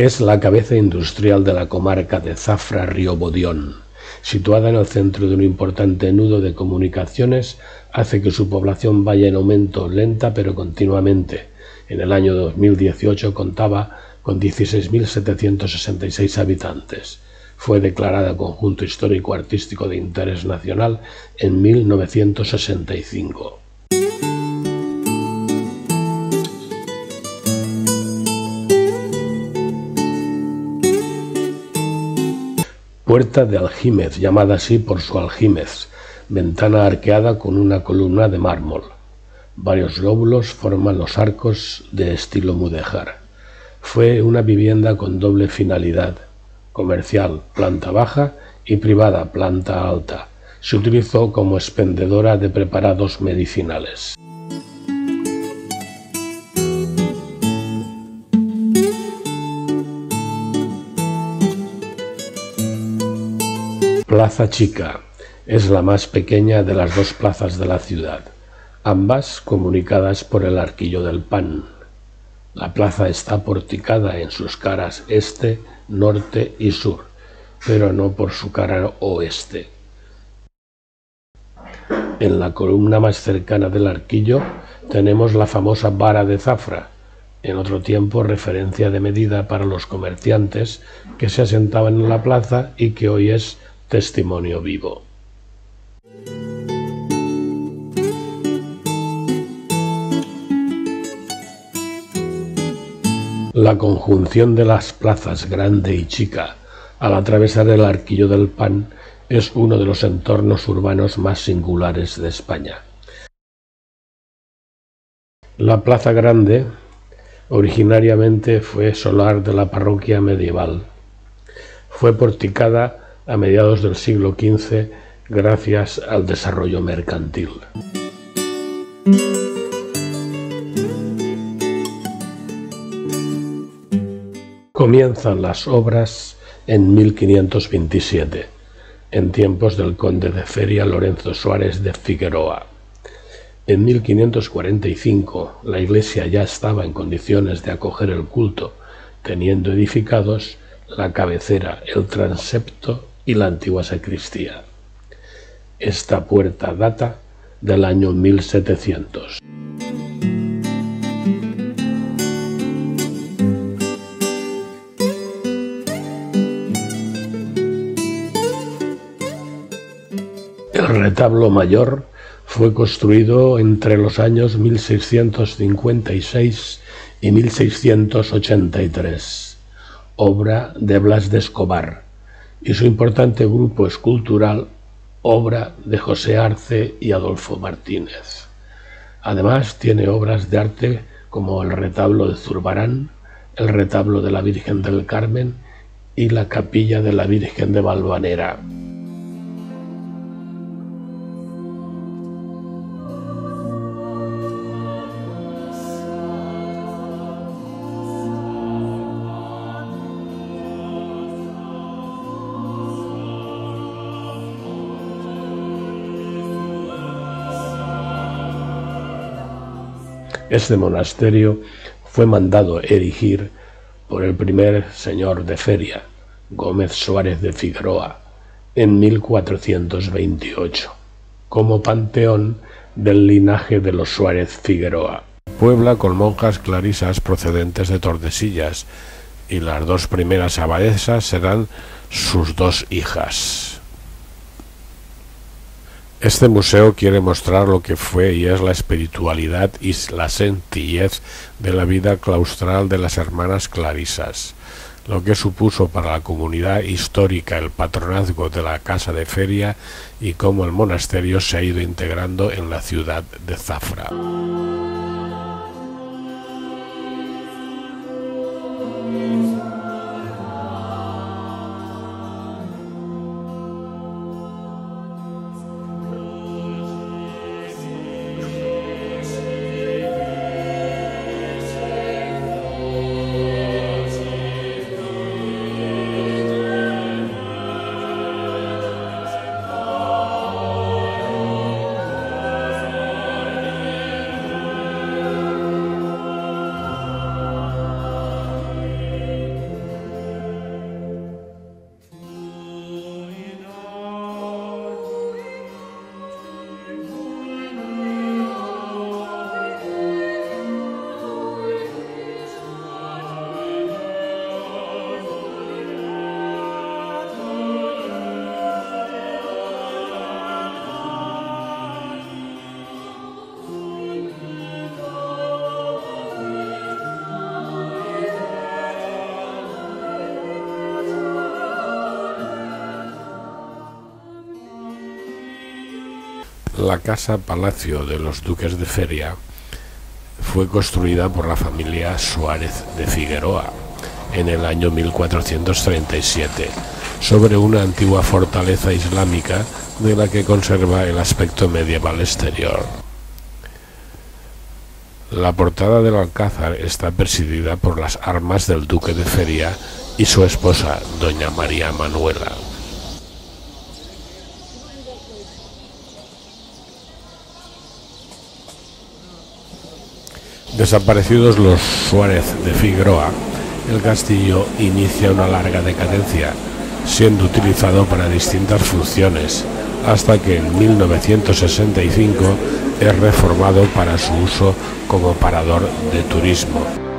Es la cabeza industrial de la comarca de Zafra-Río Bodión. Situada en el centro de un importante nudo de comunicaciones, hace que su población vaya en aumento lenta pero continuamente. En el año 2018 contaba con 16.766 habitantes. Fue declarada Conjunto Histórico Artístico de Interés Nacional en 1965. Puerta de Aljímez, llamada así por su aljímez, ventana arqueada con una columna de mármol. Varios lóbulos forman los arcos de estilo mudéjar. Fue una vivienda con doble finalidad, comercial, planta baja, y privada, planta alta. Se utilizó como expendedora de preparados medicinales. Plaza Chica es la más pequeña de las dos plazas de la ciudad, ambas comunicadas por el Arquillo del Pan. La plaza está porticada en sus caras este, norte y sur, pero no por su cara oeste. En la columna más cercana del arquillo tenemos la famosa vara de zafra, en otro tiempo referencia de medida para los comerciantes que se asentaban en la plaza y que hoy es testimonio vivo. La conjunción de las plazas grande y chica al atravesar el arquillo del pan es uno de los entornos urbanos más singulares de España. La plaza grande originariamente fue solar de la parroquia medieval. Fue porticada a mediados del siglo XV gracias al desarrollo mercantil. Comienzan las obras en 1527, en tiempos del conde de Feria Lorenzo Suárez de Figueroa. En 1545 la iglesia ya estaba en condiciones de acoger el culto, teniendo edificados la cabecera, el transepto y la antigua sacristía. Esta puerta data del año 1700. El retablo mayor fue construido entre los años 1656 y 1683, obra de Blas de Escobar, y su importante grupo escultural, obra de José Arce y Adolfo Martínez. Además, tiene obras de arte como el retablo de Zurbarán, el retablo de la Virgen del Carmen y la capilla de la Virgen de Valvanera. Este monasterio fue mandado erigir por el primer señor de Feria, Gómez Suárez de Figueroa, en 1428, como panteón del linaje de los Suárez Figueroa. Puebla con monjas clarisas procedentes de Tordesillas, y las dos primeras abadesas serán sus dos hijas. Este museo quiere mostrar lo que fue y es la espiritualidad y la sencillez de la vida claustral de las hermanas clarisas, lo que supuso para la comunidad histórica el patronazgo de la casa de feria y cómo el monasterio se ha ido integrando en la ciudad de Zafra. La casa palacio de los duques de Feria fue construida por la familia Suárez de Figueroa en el año 1437 sobre una antigua fortaleza islámica de la que conserva el aspecto medieval exterior. La portada del alcázar está presidida por las armas del duque de Feria y su esposa, doña María Manuela. Desaparecidos los Suárez de Figueroa, el castillo inicia una larga decadencia, siendo utilizado para distintas funciones, hasta que en 1965 es reformado para su uso como parador de turismo.